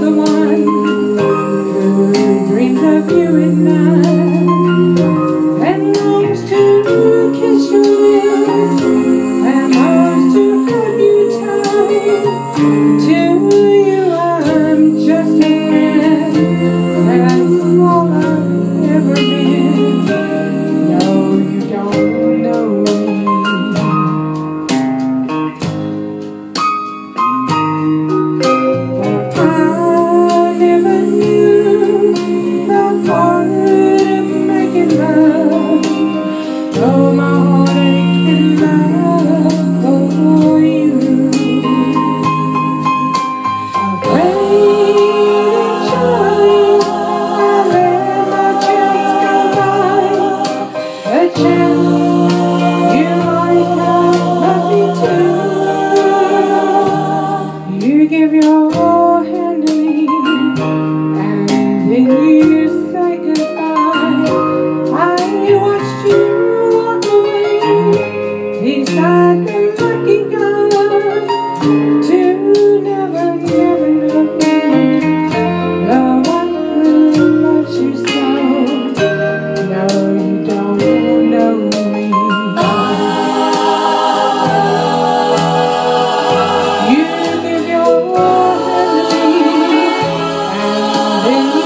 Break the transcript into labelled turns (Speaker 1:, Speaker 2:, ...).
Speaker 1: the one who dreams of you at night and longs to, kiss you. Ooh.